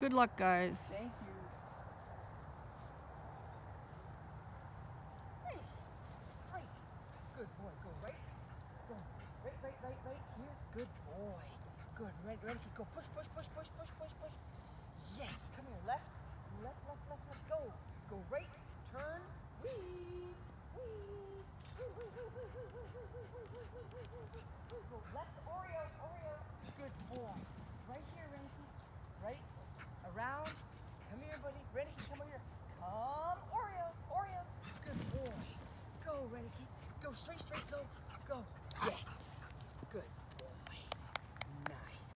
Good luck, guys. Thank you. Right. Good boy. Go right. Go right, right, right, right here. Good boy. Good. Ready, ready. Go. Push, push, push, Go, straight, straight. Go. Go.